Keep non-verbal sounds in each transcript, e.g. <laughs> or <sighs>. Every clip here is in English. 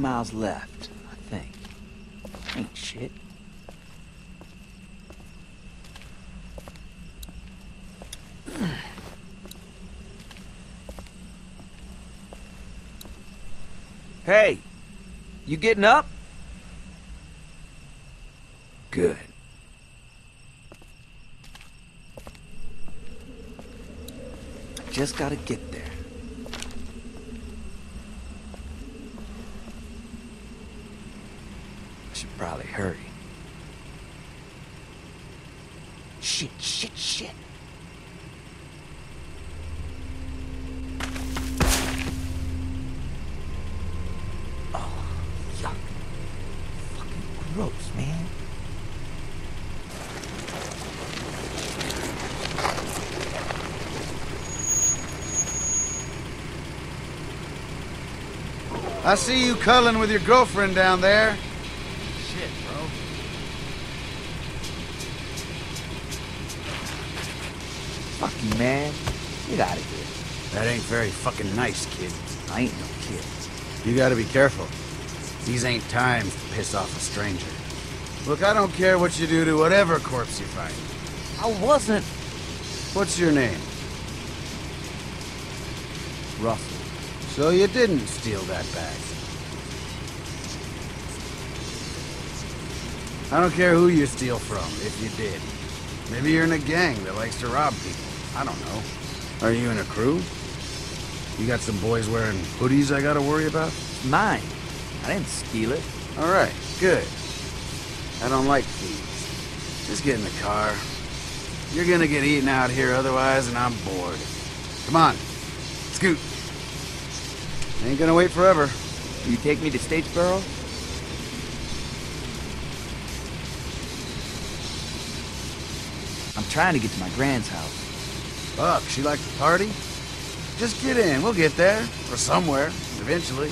50 miles left, I think. Ain't shit. <sighs> Hey, you getting up? Good. I just gotta get there. I should probably hurry. Shit, shit, shit. Oh, yuck. Fucking gross, man. I see you culling with your girlfriend down there. Shit, bro. Fuck you, man. Get out of here. That ain't very fucking nice, kid. I ain't no kid. You gotta be careful. These ain't times to piss off a stranger. Look, I don't care what you do to whatever corpse you find. I wasn't. What's your name? Russell. So you didn't steal that bag. I don't care who you steal from, if you did. Maybe you're in a gang that likes to rob people. I don't know. Are you in a crew? You got some boys wearing hoodies I gotta worry about? Mine. I didn't steal it. Alright, good. I don't like thieves. Just get in the car. You're gonna get eaten out here otherwise, and I'm bored. Come on, scoot. Ain't gonna wait forever. Will you take me to Statesboro? I'm trying to get to my grand's house. Fuck, she like to party? Just get in, we'll get there. Or somewhere, eventually.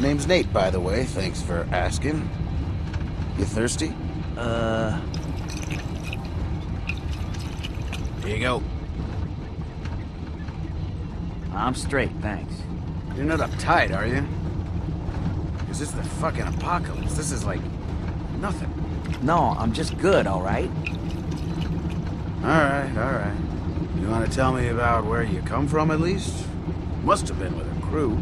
Name's Nate, by the way. Thanks for asking. You thirsty? Uh, Here you go. I'm straight, thanks. You're not uptight, are you? Because it's the fucking apocalypse. This is like nothing. No, I'm just good, all right? Alright, alright. You want to tell me about where you come from, at least? Must have been with a crew.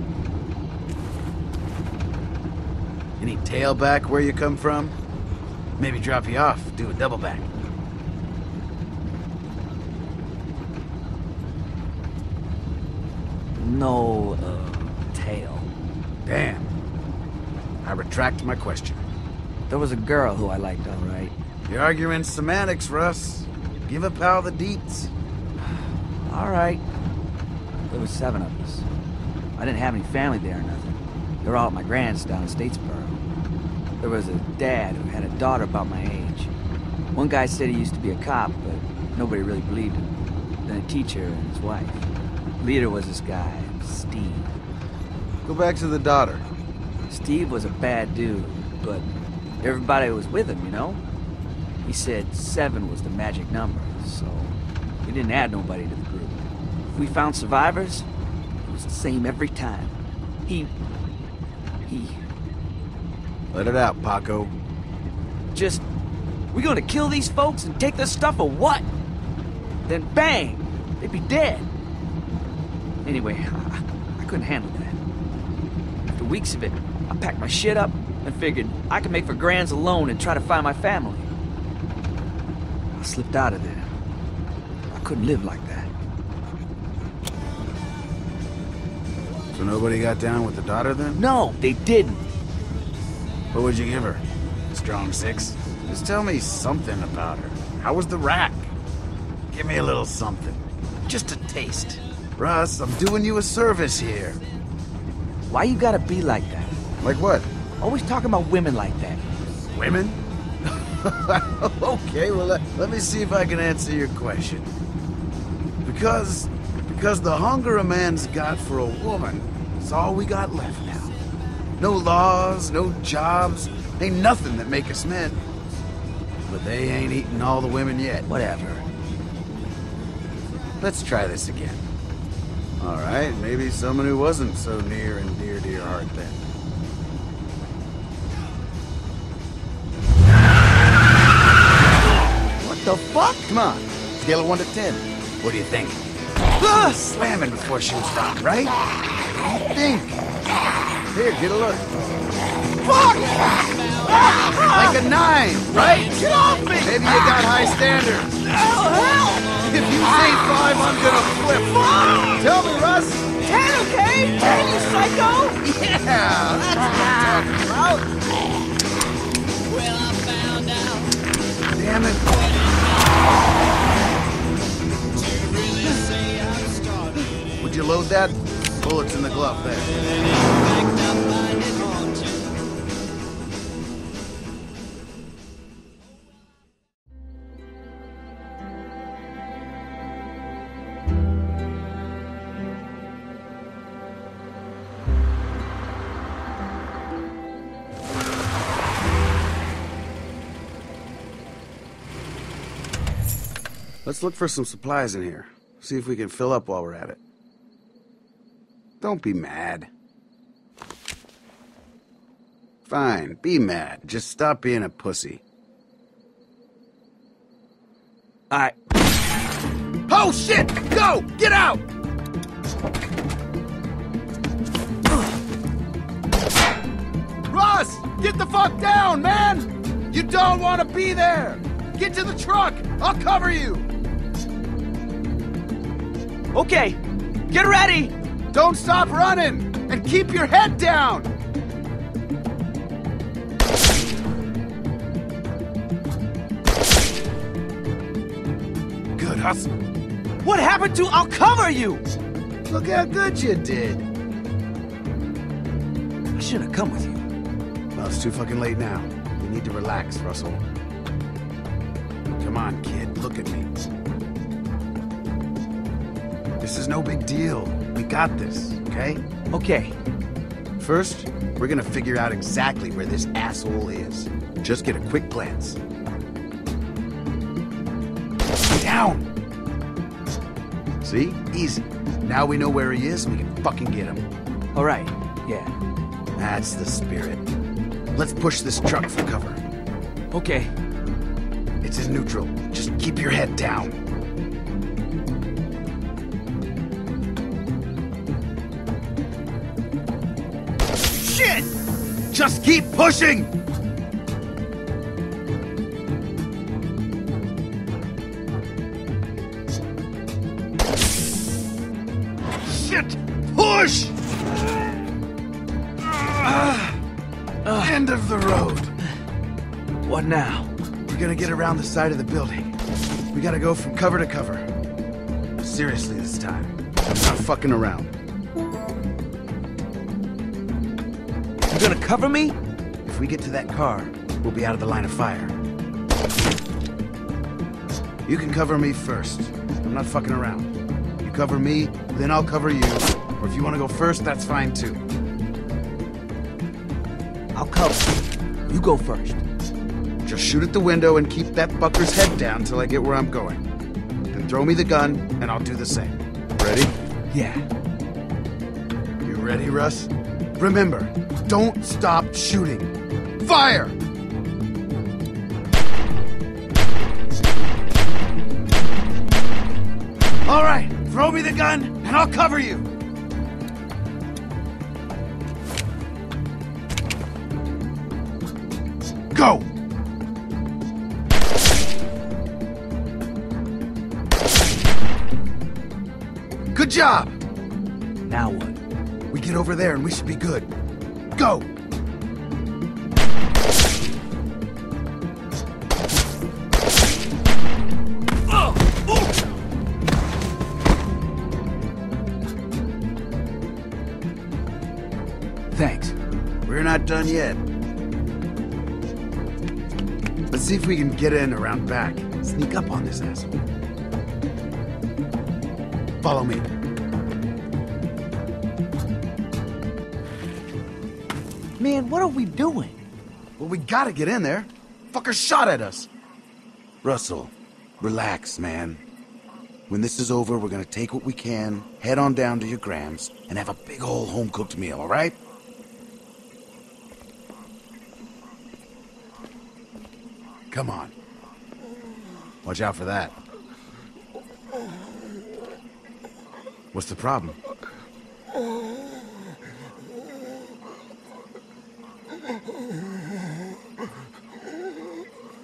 Any tailback where you come from? Maybe drop you off, do a double back. No, uh, tail. Damn. I retract my question. There was a girl who I liked, all right. You're arguing semantics, Russ. Give a pal the deets. <sighs> All right. There was seven of us. I didn't have any family there or nothing. They were all at my grand's down in Statesboro. There was a dad who had a daughter about my age. One guy said he used to be a cop, but nobody really believed him. Then a teacher and his wife. Leader was this guy, Steve. Go back to the daughter. Steve was a bad dude, but everybody was with him, you know? He said seven was the magic number, so we didn't add nobody to the group. If we found survivors, it was the same every time. He... he... Let it out, Paco. just... We gonna kill these folks and take their stuff or what? Then bang! They'd be dead. Anyway, I, <laughs> I couldn't handle that. After weeks of it, I packed my shit up and figured I could make for Grands alone and try to find my family. I slipped out of there. I couldn't live like that. So nobody got down with the daughter then? No, they didn't. What would you give her? Strong six? Just tell me something about her. How was the rack? Give me a little something. Just a taste. Russ, I'm doing you a service here. Why you gotta be like that? Like what? Always talking about women like that. Women? <laughs> okay, well, let, let me see if I can answer your question. Because, because the hunger a man's got for a woman is all we got left now. No laws, no jobs, ain't nothing that make us men. But they ain't eating all the women yet. Whatever. Let's try this again. All right, maybe someone who wasn't so near and dear to your heart then. The fuck? Come on, scale of 1 to 10. What do you think? Ah! Slamming before she was done, right? What do you think? Here, get a look. Fuck! Like a 9, right? Get off me! Maybe you got high standards. Hell, hell! If you say 5, I'm gonna flip. Tell me, Russ. Ten, okay? Ten, you psycho! Yeah, that's what I'm talking about. Well, I found out Damn it. Would you load that? Bullets in the glove there. Let's look for some supplies in here. See if we can fill up while we're at it. Don't be mad. Fine, be mad. Just stop being a pussy. I. Oh shit! Go! Get out! Ross! Get the fuck down, man! You don't want to be there! Get to the truck! I'll cover you! Okay, get ready! Don't stop running! And keep your head down! Good hustle. What happened to I'll cover you? Look how good you did. I should have come with you. Well, it's too fucking late now. You need to relax, Russell. Come on, kid, look at me. This is no big deal. We got this, okay? Okay, First, we're gonna figure out exactly where this asshole is. Just get a quick glance. Down! See? Easy. Now we know where he is, we can fucking get him. alright, yeah. That's the spirit. Let's push this truck for cover. Okay, It's in neutral. Just keep your head down. Just keep pushing! Shit! Push! Ah. End of the road. what now? We're gonna get around the side of the building. We gotta go from cover to cover. Seriously this time. I'm Not fucking around. Cover me? If we get to that car, we'll be out of the line of fire. You can cover me first. I'm not fucking around. You cover me, then I'll cover you. Or if you wanna go first, that's fine too. I'll cover. You go first. Just shoot at the window and keep that fucker's head down till I get where I'm going. Then throw me the gun, and I'll do the same. Ready? Yeah. You ready, Russ? Remember, don't stop shooting. Fire! All right, throw me the gun, and I'll cover you. Go! Good job! Now what? We get over there and we should be good. Go! Thanks. We're not done yet. Let's see if we can get in around back. Sneak up on this asshole. Follow me. Man, what are we doing? Well, we gotta get in there. Fucker shot at us. Russell, relax, man. When this is over, we're gonna take what we can, head on down to your Grams, and have a big ol' home cooked meal, alright? Come on. Watch out for that. What's the problem?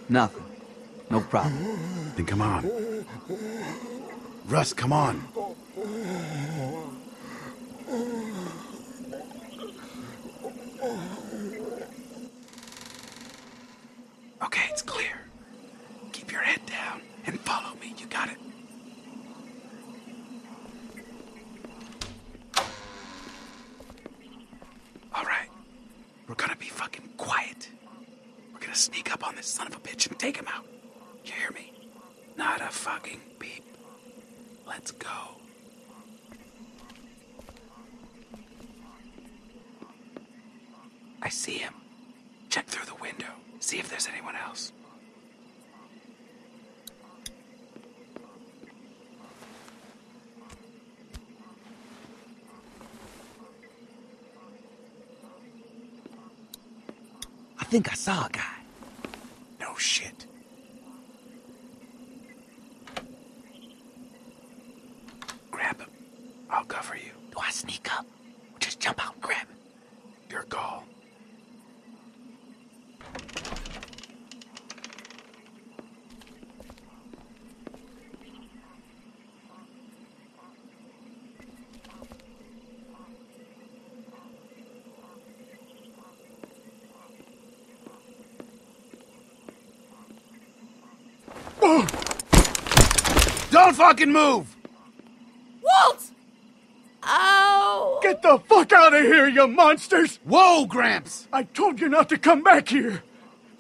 Nothing. No problem. Then come on. Russ, come on. Okay, it's clear. Keep your head down and follow me. You got it. All right. We're gonna be fucking quiet. We're gonna sneak up on this son of a bitch and take him out. You hear me? Not a fucking beep. Let's go. I see him. Check through the window. See if there's anyone else. I think I saw a guy. No shit. Grab him. I'll cover you. Do I sneak up? Or just jump out and grab him? Your call. <gasps> Don't fucking move! Walt! Oh! Get the fuck out of here, you monsters! Whoa, Gramps! I told you not to come back here.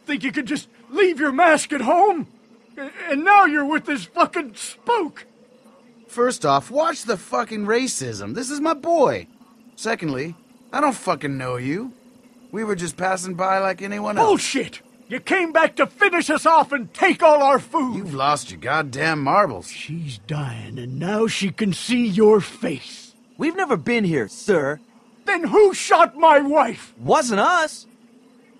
Think you could just leave your mask at home? And now you're with this fucking spook. First off, watch the fucking racism. This is my boy. Secondly, I don't fucking know you. We were just passing by like anyone else. Bullshit! You came back to finish us off and take all our food. You've lost your goddamn marbles. She's dying, and now she can see your face. We've never been here, sir. Then who shot my wife? Wasn't us.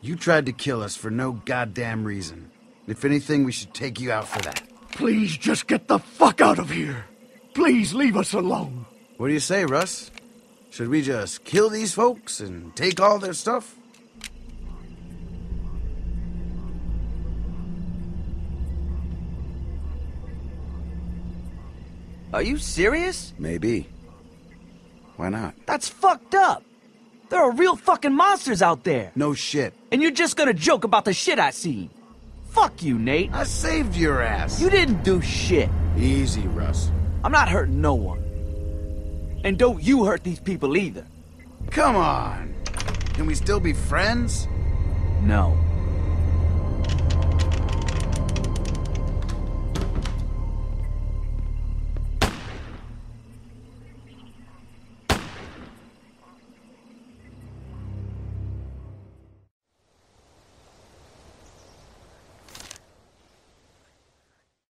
You tried to kill us for no goddamn reason. If anything, we should take you out for that. Please just get the fuck out of here. Please leave us alone. What do you say, Russ? Should we just kill these folks and take all their stuff? Are you serious? Maybe. Why not? That's fucked up. There are real fucking monsters out there. No shit. And you're just gonna joke about the shit I seen. Fuck you, Nate. I saved your ass. You didn't do shit. Easy, Russ. I'm not hurting no one. And don't you hurt these people either. Come on. Can we still be friends? No.